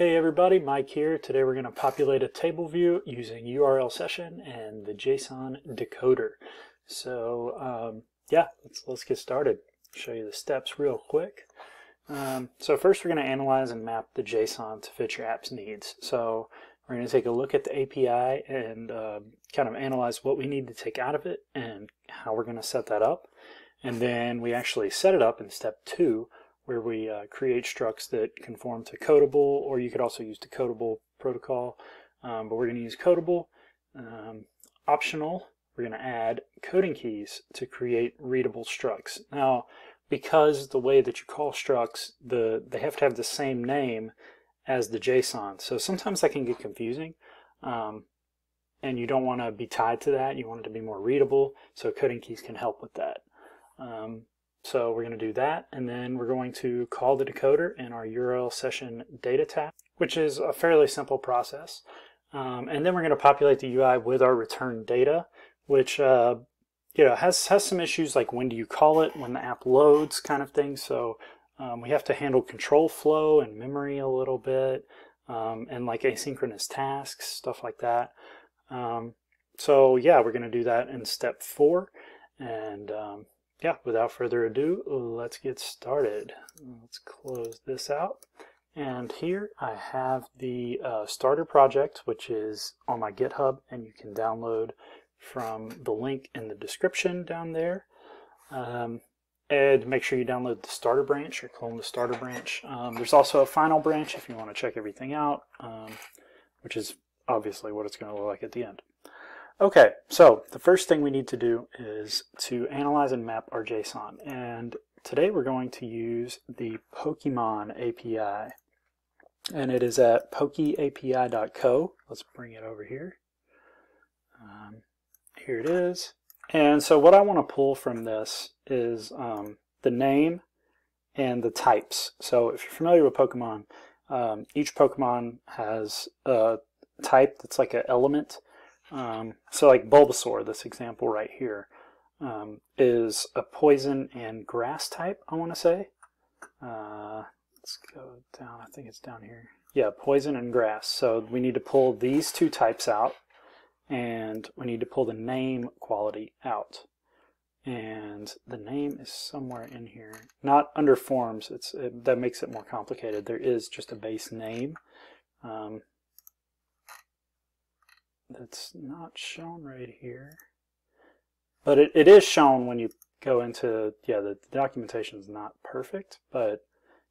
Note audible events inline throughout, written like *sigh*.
Hey everybody, Mike here. Today we're going to populate a table view using URL session and the JSON decoder. So um, yeah, let's, let's get started. Show you the steps real quick. Um, so first we're going to analyze and map the JSON to fit your app's needs. So we're going to take a look at the API and uh, kind of analyze what we need to take out of it and how we're going to set that up. And then we actually set it up in step two where we uh, create structs that conform to Codable, or you could also use Decodable protocol, um, but we're going to use Codable. Um, optional, we're going to add coding keys to create readable structs. Now, because the way that you call structs, the they have to have the same name as the JSON, so sometimes that can get confusing. Um, and you don't want to be tied to that. You want it to be more readable, so coding keys can help with that. Um, so we're going to do that, and then we're going to call the decoder in our URL session data task, which is a fairly simple process. Um, and then we're going to populate the UI with our return data, which uh, you know has has some issues like when do you call it, when the app loads, kind of thing. So um, we have to handle control flow and memory a little bit, um, and like asynchronous tasks, stuff like that. Um, so yeah, we're going to do that in step four, and um, yeah, without further ado, let's get started. Let's close this out. And here I have the uh, starter project, which is on my GitHub, and you can download from the link in the description down there. Um, and make sure you download the starter branch or clone the starter branch. Um, there's also a final branch if you want to check everything out, um, which is obviously what it's going to look like at the end. Okay, so the first thing we need to do is to analyze and map our JSON. And today we're going to use the Pokemon API. And it is at pokeapi.co. Let's bring it over here. Um, here it is. And so what I want to pull from this is um, the name and the types. So if you're familiar with Pokemon, um, each Pokemon has a type that's like an element um, so like Bulbasaur, this example right here, um, is a poison and grass type, I want to say. Uh, let's go down, I think it's down here. Yeah, poison and grass. So we need to pull these two types out, and we need to pull the name quality out. And the name is somewhere in here. Not under forms, it's it, that makes it more complicated. There is just a base name. Um, that's not shown right here. But it, it is shown when you go into, yeah, the, the documentation is not perfect, but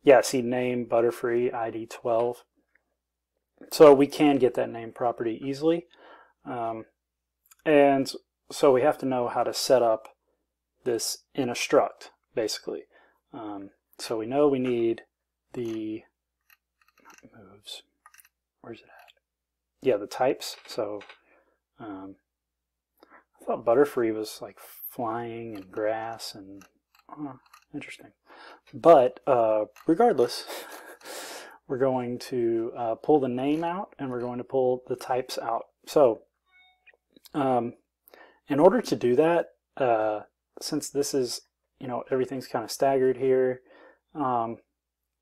yeah, see name, Butterfree, ID 12. So we can get that name property easily. Um, and so we have to know how to set up this in a struct, basically. Um, so we know we need the moves. Where's it at? Yeah, the types. So um, I thought Butterfree was like flying and grass and oh, interesting. But uh, regardless, *laughs* we're going to uh, pull the name out and we're going to pull the types out. So um, in order to do that, uh, since this is, you know, everything's kind of staggered here, um,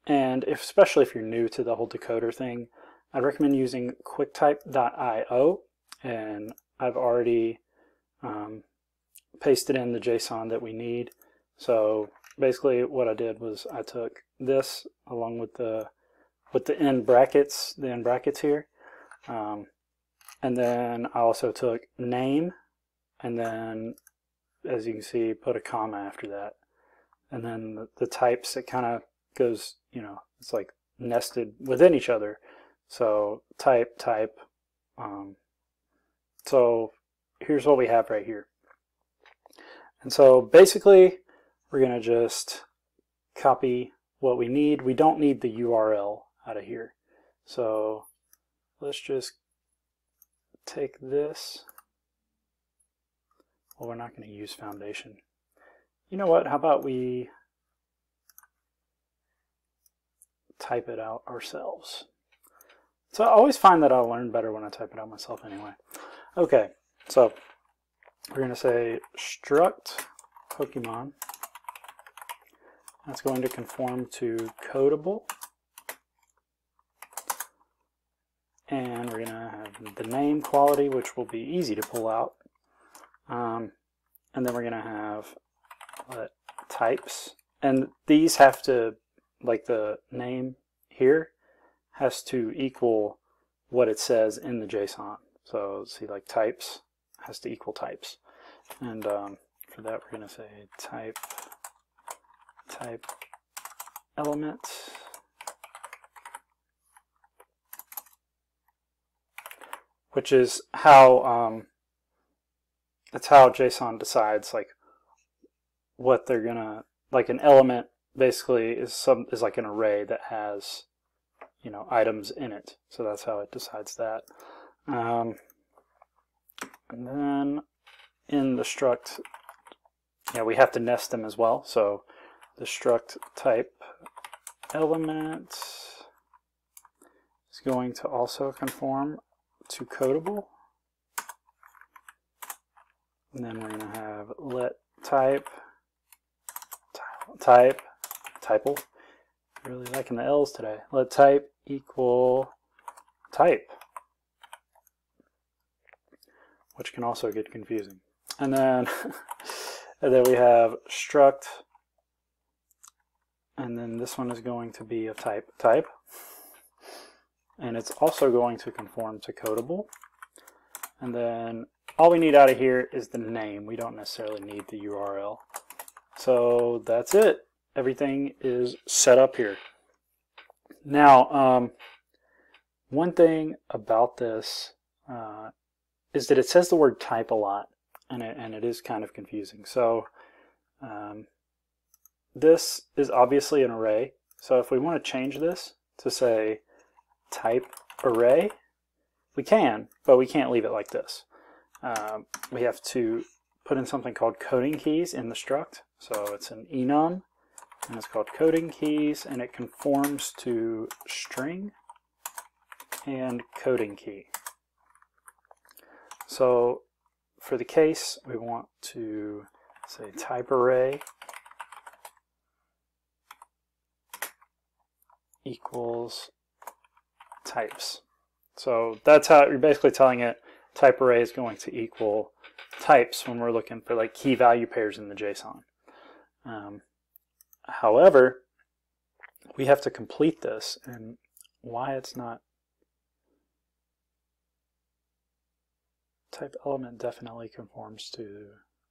and if, especially if you're new to the whole decoder thing, I'd recommend using quicktype.io, and I've already um, pasted in the JSON that we need. So basically what I did was I took this along with the with the end brackets, the end brackets here, um, and then I also took name and then as you can see put a comma after that. And then the, the types it kind of goes you know it's like nested within each other so type, type. Um, so here's what we have right here. And so basically, we're going to just copy what we need. We don't need the URL out of here. So let's just take this. Well, we're not going to use foundation. You know what? How about we type it out ourselves? So I always find that I'll learn better when I type it out myself anyway. Okay, so we're going to say struct Pokemon. That's going to conform to Codable. and we're going to have the name quality, which will be easy to pull out. Um, and then we're going to have let types. And these have to, like the name here, has to equal what it says in the JSON. So see like types has to equal types. And um, for that we're going to say type type element which is how um, that's how JSON decides like what they're gonna like an element basically is some is like an array that has you know items in it so that's how it decides that um, and then in the struct yeah we have to nest them as well so the struct type element is going to also conform to codable. And then we're going to have let type, type, typle. Really liking the L's today. Let type equal type, which can also get confusing. And then, *laughs* and then we have struct, and then this one is going to be of type type and it's also going to conform to codable. And then all we need out of here is the name. We don't necessarily need the URL. So that's it. Everything is set up here. Now, um, one thing about this uh, is that it says the word type a lot, and it, and it is kind of confusing. So um, this is obviously an array. So if we want to change this to say type array? We can, but we can't leave it like this. Um, we have to put in something called coding keys in the struct. So it's an enum, and it's called coding keys, and it conforms to string and coding key. So for the case, we want to say type array equals types. So that's how you're basically telling it type array is going to equal types when we're looking for like key value pairs in the JSON. Um, however, we have to complete this and why it's not type element definitely conforms to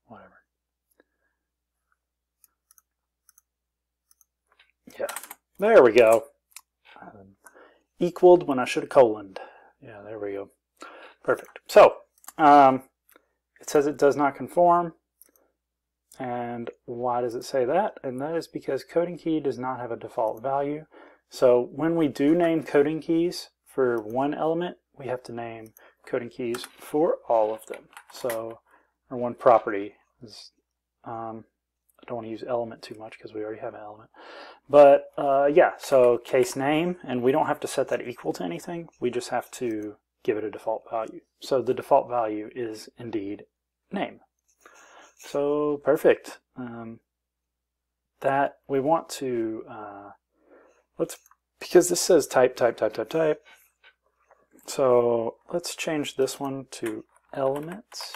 whatever. Yeah, there we go. Um, equaled when I should have coloned. Yeah, there we go. Perfect. So, um, it says it does not conform. And why does it say that? And that is because coding key does not have a default value. So when we do name coding keys for one element, we have to name coding keys for all of them. So, or one property is, um, I don't want to use element too much because we already have an element. But uh, yeah, so case name, and we don't have to set that equal to anything. We just have to give it a default value. So the default value is indeed name. So perfect. Um, that we want to, uh, let's, because this says type, type, type, type, type. So let's change this one to elements.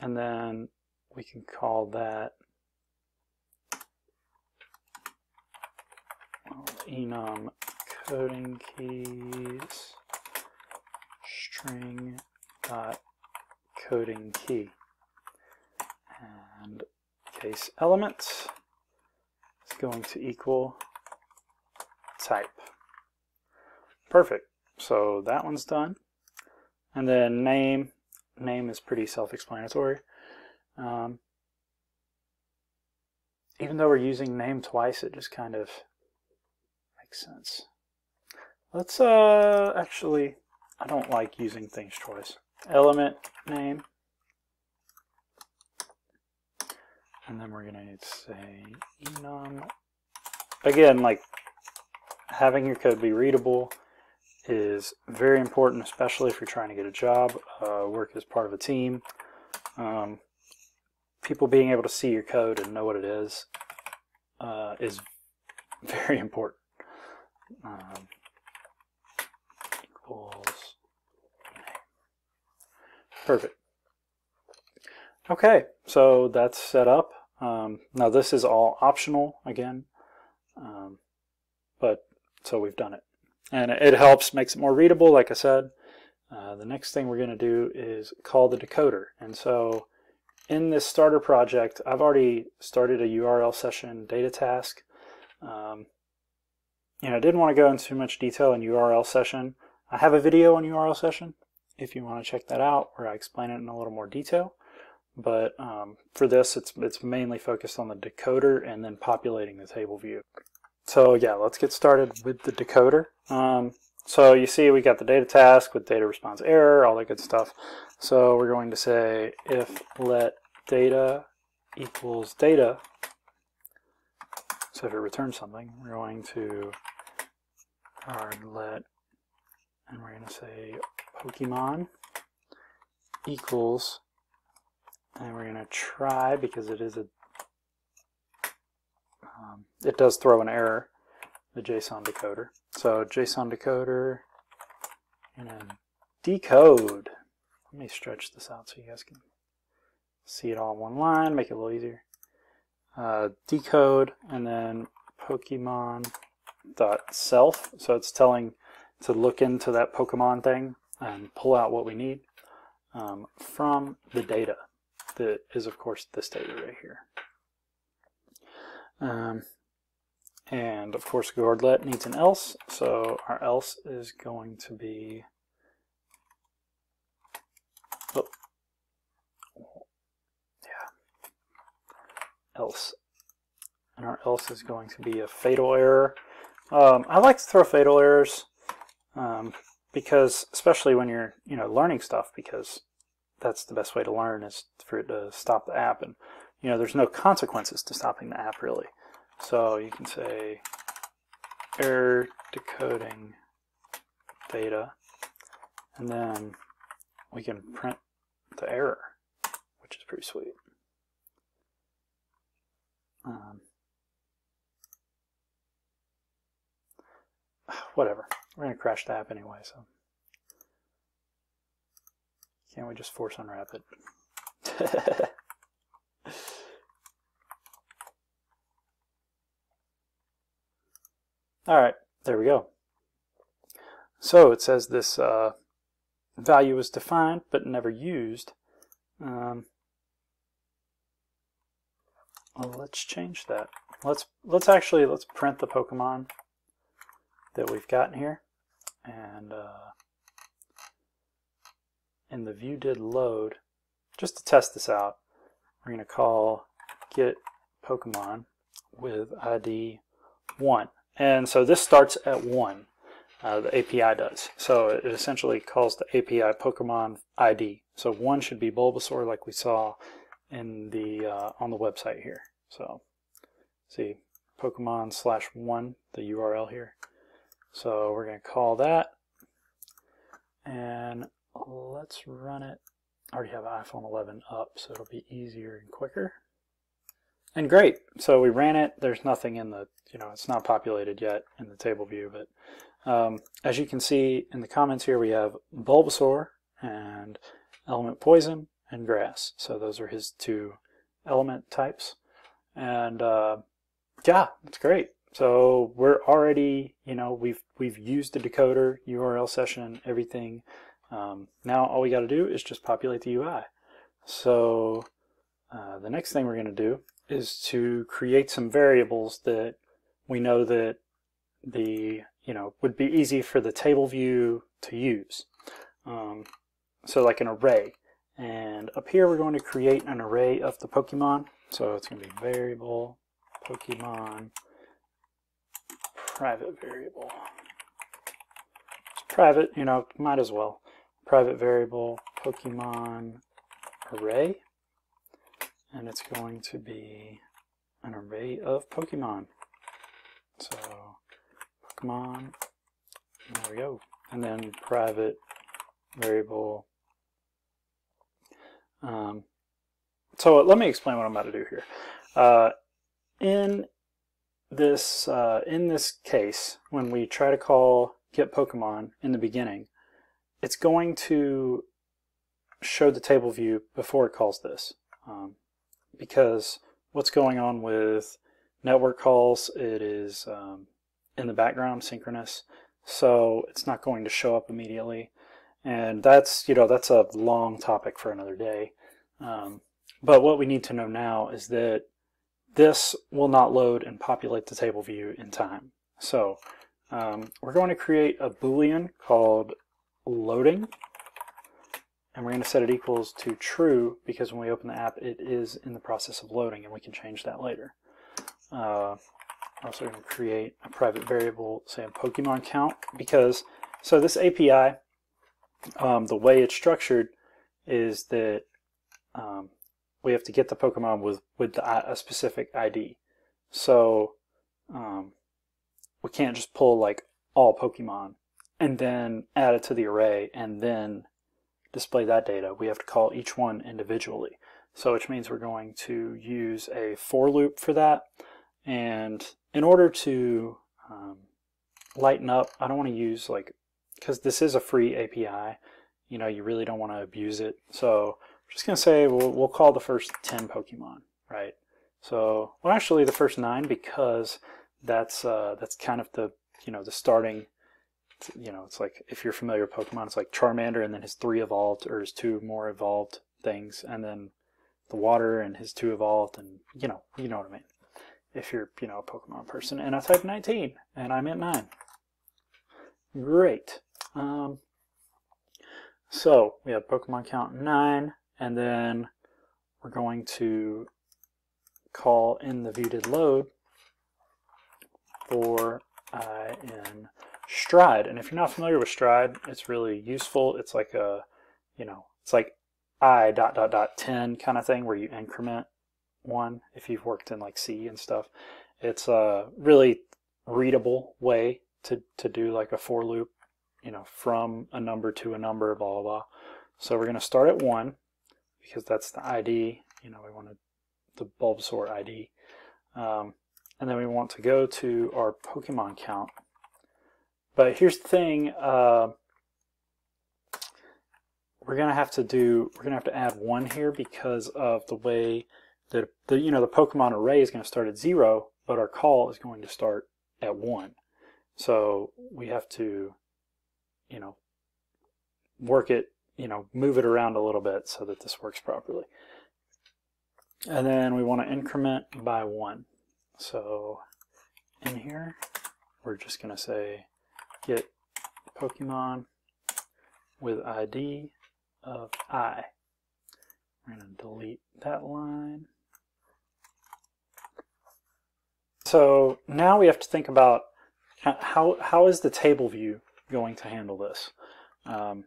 And then we can call that enum coding keys string dot coding key and case element is going to equal type. Perfect. So that one's done. And then name, name is pretty self-explanatory. Um, even though we're using name twice, it just kind of makes sense. Let's uh, actually, I don't like using things twice. Element name. And then we're going to say enum. Again, like having your code be readable is very important, especially if you're trying to get a job, uh, work as part of a team. Um, people being able to see your code and know what it is uh, is *laughs* very important. Um, equals Perfect. Okay, so that's set up. Um, now this is all optional again, um, but so we've done it. And it helps, makes it more readable, like I said. Uh, the next thing we're going to do is call the decoder. And so in this starter project, I've already started a URL session data task. Um, you know, I didn't want to go into too much detail in URL session. I have a video on URL session if you want to check that out where I explain it in a little more detail. But um, for this, it's, it's mainly focused on the decoder and then populating the table view. So yeah, let's get started with the decoder. Um, so you see we got the data task with data response error, all that good stuff. So we're going to say if let data equals data. So if it returns something, we're going to guard let, and we're going to say Pokemon equals, and we're going to try because it is a, um, it does throw an error, the JSON decoder. So JSON decoder, and then decode. Let me stretch this out so you guys can see it all in one line, make it a little easier. Uh, decode, and then Pokemon dot self. So it's telling to look into that Pokemon thing and pull out what we need um, from the data that is of course this data right here. Um, and of course guard let needs an else, so our else is going to be oh, yeah, else. And our else is going to be a fatal error. Um, I like to throw fatal errors um, because especially when you're you know learning stuff because that's the best way to learn is for it to stop the app. And you know there's no consequences to stopping the app really. So you can say error decoding data. And then we can print the error which is pretty sweet. Um, *sighs* whatever we're going to crash the app anyway, so. Can't we just force unwrap it? *laughs* All right, there we go. So it says this uh, value was defined but never used. Um, well, let's change that. Let's let's actually let's print the Pokemon that we've gotten here and uh, in the view did load, just to test this out, we're going to call get Pokemon with ID 1. And so this starts at 1, uh, the API does. So it essentially calls the API Pokemon ID. So 1 should be Bulbasaur like we saw in the uh, on the website here. So see Pokemon slash 1, the URL here. So we're going to call that. And let's run it. I already have iPhone 11 up, so it'll be easier and quicker. And great. So we ran it. There's nothing in the, you know, it's not populated yet in the table view, but um, as you can see in the comments here, we have Bulbasaur and element poison and grass. So those are his two element types. And uh, yeah, it's great. So we're already, you know, we've we've used the decoder, URL session, everything. Um, now all we got to do is just populate the UI. So uh, the next thing we're going to do is to create some variables that we know that the you know would be easy for the table view to use. Um, so like an array. And up here we're going to create an array of the Pokemon. So it's going to be variable Pokemon private variable. It's private, you know, might as well. Private variable Pokemon array. And it's going to be an array of Pokemon. So, Pokemon, there we go. And then private variable. Um, so let me explain what I'm about to do here. Uh, in this uh, in this case, when we try to call get Pokemon in the beginning, it's going to show the table view before it calls this. Um, because what's going on with network calls, it is um, in the background synchronous, so it's not going to show up immediately. And that's, you know, that's a long topic for another day. Um, but what we need to know now is that this will not load and populate the table view in time. So um, we're going to create a boolean called loading and we're going to set it equals to true because when we open the app it is in the process of loading and we can change that later. Uh, also going to create a private variable, say a Pokemon count, because, so this API, um, the way it's structured is that um, we have to get the Pokemon with, with the, a specific ID. So um, we can't just pull like all Pokemon and then add it to the array and then display that data. We have to call each one individually. So which means we're going to use a for loop for that. And in order to um, lighten up, I don't want to use like, because this is a free API, you know, you really don't want to abuse it. So just going to say we'll, we'll call the first 10 Pokemon, right? So, well, actually the first nine because that's uh, that's kind of the you know the starting. You know, it's like if you're familiar with Pokemon, it's like Charmander and then his three evolved or his two more evolved things, and then the water and his two evolved, and you know, you know what I mean if you're, you know, a Pokemon person. And I typed 19, and I'm at 9. Great. Um, so we have Pokemon count 9, and then we're going to call in the viewDidLoad load for i in stride. And if you're not familiar with stride, it's really useful. It's like a, you know, it's like i dot dot dot 10 kind of thing where you increment one if you've worked in like C and stuff. It's a really readable way to, to do like a for loop, you know, from a number to a number, blah, blah, blah. So we're going to start at 1 because that's the ID. You know, we wanted the Bulbasaur ID. Um, and then we want to go to our Pokemon count. But here's the thing, uh, we're going to have to do, we're to have to add 1 here because of the way the, the you know the Pokemon array is going to start at zero, but our call is going to start at one. So we have to, you know, work it, you know, move it around a little bit so that this works properly. And then we want to increment by one. So in here, we're just going to say get Pokemon with ID of I. We're going to delete that line. So now we have to think about how, how is the table view going to handle this? Um,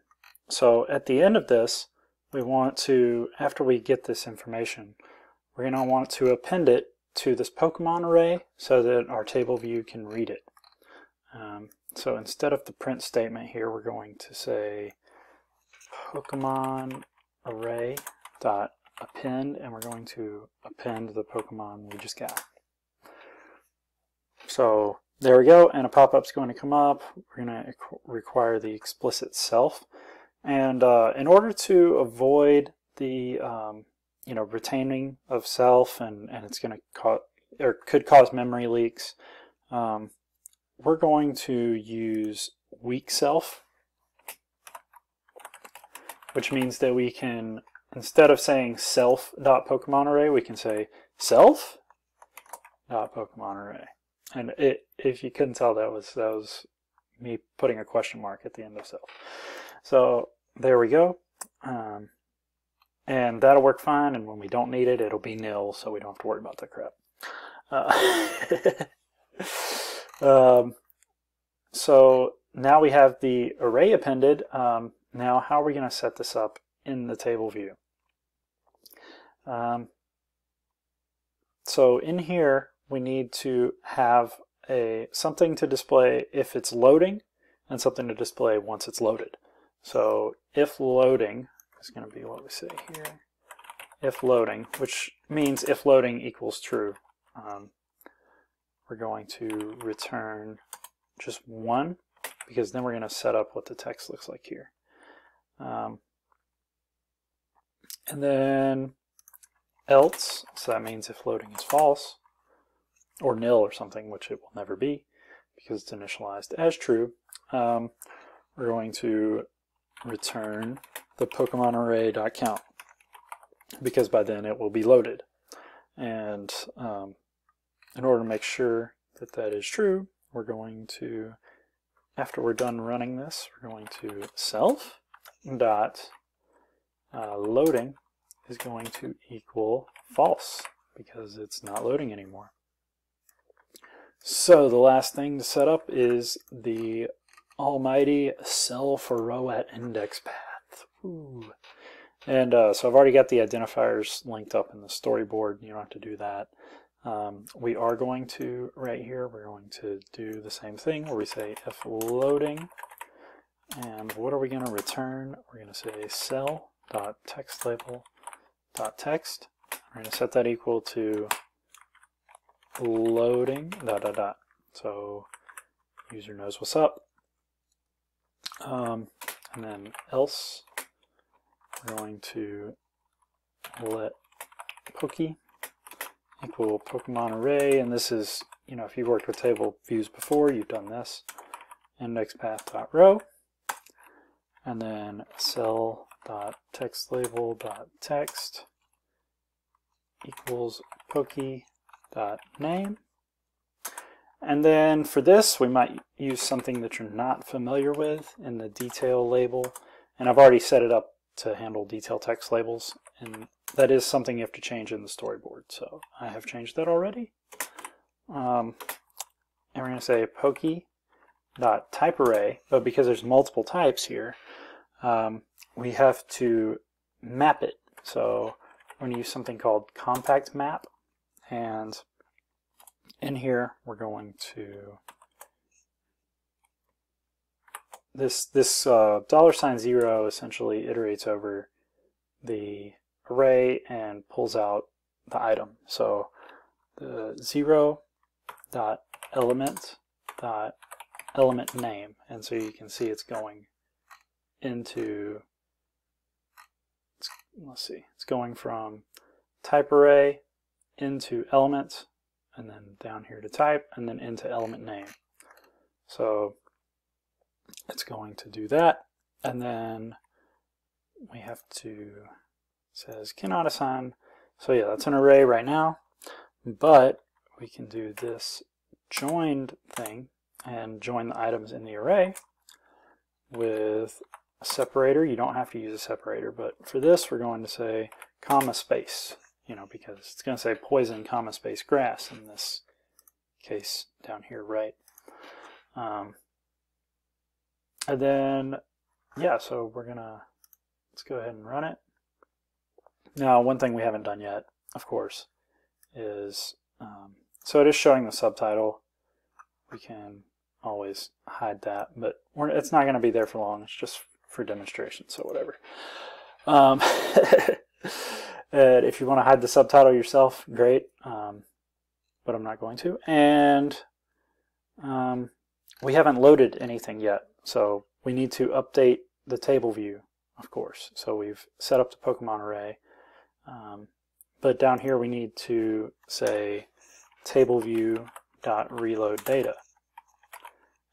so at the end of this, we want to, after we get this information, we're going to want to append it to this Pokemon array so that our table view can read it. Um, so instead of the print statement here, we're going to say Pokemon array dot append, and we're going to append the Pokemon we just got. So there we go, and a pop-up's going to come up. We're going to require the explicit self. And uh, in order to avoid the um, you know retaining of self and, and it's going to cause or could cause memory leaks, um, we're going to use weak self, which means that we can, instead of saying self.pokemon array, we can say self.pokemon array. And it, if you couldn't tell, that was that was me putting a question mark at the end of self. So there we go. Um, and that'll work fine. And when we don't need it, it'll be nil, so we don't have to worry about that crap. Uh, *laughs* um, so now we have the array appended. Um, now, how are we going to set this up in the table view? Um, so in here, we need to have a something to display if it's loading and something to display once it's loaded. So if loading is going to be what we say here. If loading, which means if loading equals true, um, we're going to return just one because then we're going to set up what the text looks like here. Um, and then else, so that means if loading is false, or nil or something, which it will never be because it's initialized as true, um, we're going to return the Pokemon array.count because by then it will be loaded. And um, in order to make sure that that is true, we're going to, after we're done running this, we're going to self dot uh, loading is going to equal false because it's not loading anymore. So the last thing to set up is the almighty cell for row at index path. Ooh. And uh, so I've already got the identifiers linked up in the storyboard. You don't have to do that. Um, we are going to, right here, we're going to do the same thing where we say if loading, and what are we going to return? We're going to say cell dot text label dot text. We're going to set that equal to loading dot dot dot. So user knows what's up. Um, and then else we're going to let pokey equal Pokemon array, and this is, you know, if you've worked with table views before, you've done this. Index path dot row, and then cell dot text label dot text equals pokey dot name. And then for this, we might use something that you're not familiar with in the detail label. And I've already set it up to handle detail text labels. And that is something you have to change in the storyboard. So I have changed that already. Um, and we're going to say pokey dot type array, but because there's multiple types here, um, we have to map it. So we're going to use something called compact map. And in here, we're going to this this uh, dollar sign zero essentially iterates over the array and pulls out the item. So the zero dot element dot element name, and so you can see it's going into let's see, it's going from type array into element and then down here to type and then into element name. So it's going to do that and then we have to says cannot assign. So yeah that's an array right now but we can do this joined thing and join the items in the array with a separator. You don't have to use a separator but for this we're going to say comma space you know because it's going to say poison comma space grass in this case down here right um, and then, yeah, so we're gonna, let's go ahead and run it. Now, one thing we haven't done yet, of course, is, um, so it is showing the subtitle. We can always hide that, but it's not gonna be there for long. It's just for demonstration, so whatever. Um, *laughs* if you want to hide the subtitle yourself, great, um, but I'm not going to. And um, we haven't loaded anything yet. So we need to update the table view, of course. So we've set up the Pokemon array. Um, but down here we need to say table view dot reload data.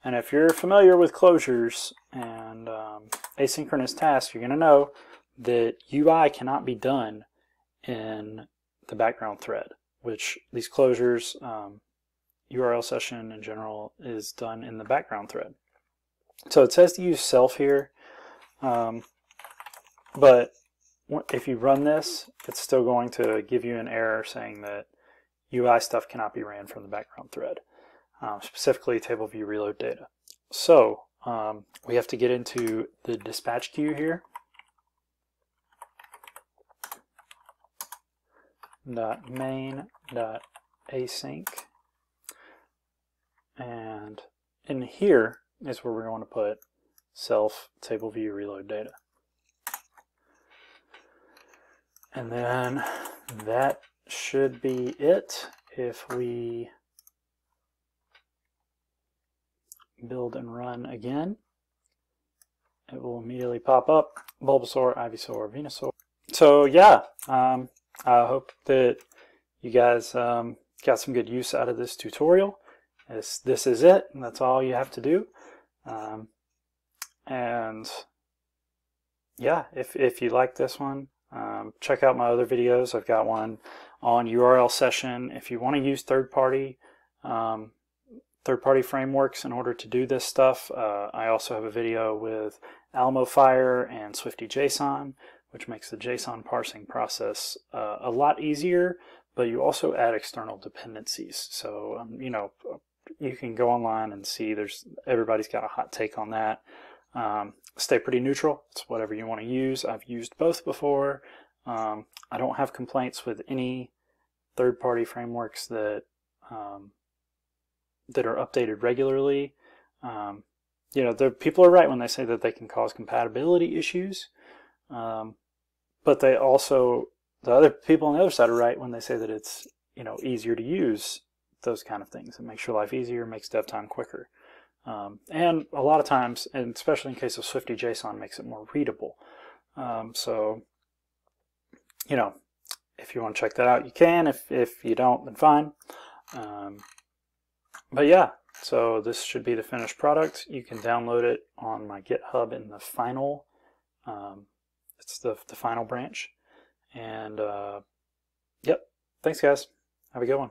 And if you're familiar with closures and um, asynchronous tasks, you're going to know that UI cannot be done in the background thread, which these closures, um, URL session in general, is done in the background thread. So it says to use self here, um, but if you run this, it's still going to give you an error saying that UI stuff cannot be ran from the background thread, um, specifically table view reload data. So um, we have to get into the dispatch queue here. Dot main dot async and in here is where we're going to put self table view reload data. And then that should be it if we build and run again it will immediately pop up. Bulbasaur, Ivysaur, Venusaur. So yeah, um, I hope that you guys um, got some good use out of this tutorial. This, this is it, and that's all you have to do. Um, and yeah, if, if you like this one, um, check out my other videos. I've got one on URL session. If you want to use third-party um, third-party frameworks in order to do this stuff, uh, I also have a video with Alamofire and SwiftyJSON, which makes the JSON parsing process uh, a lot easier, but you also add external dependencies. So, um, you know, you can go online and see there's everybody's got a hot take on that. Um, stay pretty neutral. It's whatever you want to use. I've used both before. Um, I don't have complaints with any third-party frameworks that um, that are updated regularly. Um, you know, the people are right when they say that they can cause compatibility issues, um, but they also the other people on the other side are right when they say that it's you know easier to use those kind of things. It makes your life easier, makes dev time quicker. Um, and a lot of times, and especially in case of Swifty JSON, makes it more readable. Um, so, you know, if you want to check that out, you can. If, if you don't, then fine. Um, but yeah, so this should be the finished product. You can download it on my GitHub in the final, um, it's the, the final branch. And uh, yep, thanks guys. Have a good one.